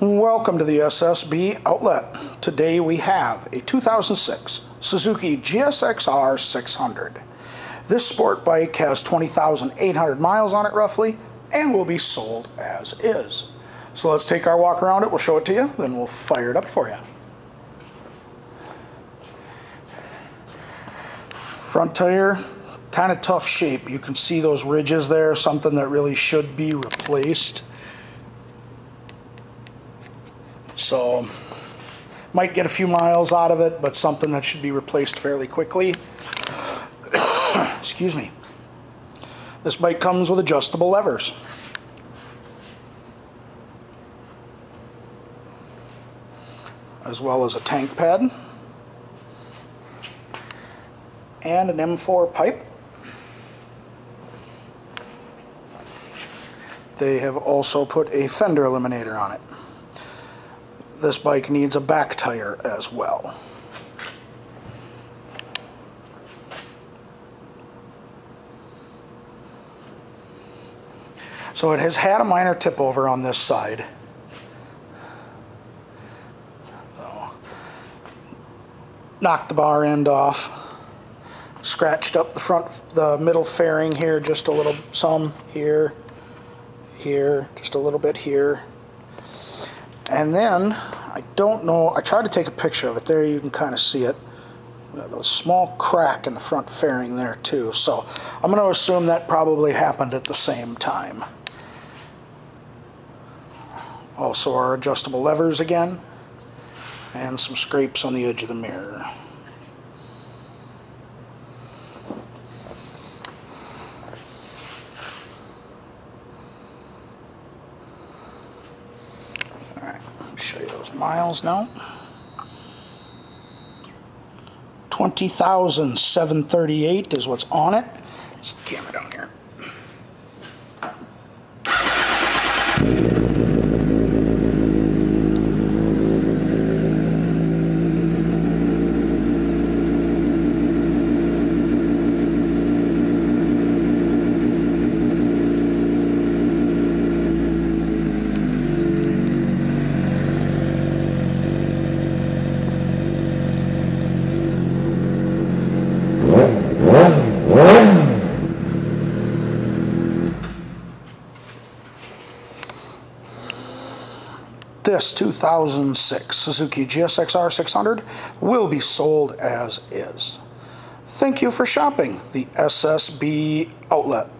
Welcome to the SSB outlet. Today we have a 2006 Suzuki GSX-R 600. This sport bike has 20,800 miles on it roughly and will be sold as is. So let's take our walk around it, we'll show it to you, then we'll fire it up for you. Front tire, kind of tough shape. You can see those ridges there, something that really should be replaced. So might get a few miles out of it, but something that should be replaced fairly quickly. Excuse me. This bike comes with adjustable levers. As well as a tank pad. And an M4 pipe. They have also put a fender eliminator on it this bike needs a back tire as well. So it has had a minor tip over on this side. So, knocked the bar end off. Scratched up the front, the middle fairing here just a little, some here, here, just a little bit here. And then, I don't know, I tried to take a picture of it. There you can kind of see it. A small crack in the front fairing there too. So I'm going to assume that probably happened at the same time. Also our adjustable levers again. And some scrapes on the edge of the mirror. Show you those miles now. 20,738 is what's on it. Set the camera down here. This 2006 Suzuki GSX-R 600 will be sold as is. Thank you for shopping the SSB outlet.